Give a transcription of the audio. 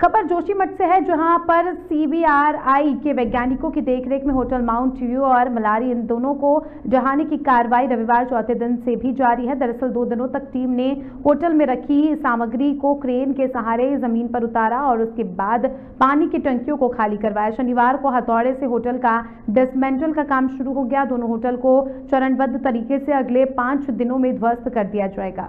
खबर जोशीमठ से है, जहाँ पर सीबीआरआई के वैज्ञानिकों की देखरेख में होटल माउंट व्यू और मलारी इन दोनों को जहाने की कार्रवाई रविवार चौथे दिन से भी जारी है। दरअसल दो दिनों तक टीम ने होटल में रखी सामग्री को क्रेन के सहारे ज़मीन पर उतारा और उसके बाद पानी की टंकियों को खाली करवाया। शनिवार को हथौड़े से होटल का डिसमेंटल का काम शुरू हो गया। दोनों होटल को चरणबद्ध तरीके से अगले पाँच दिनों में ध्वस्त कर दिया जाएगा।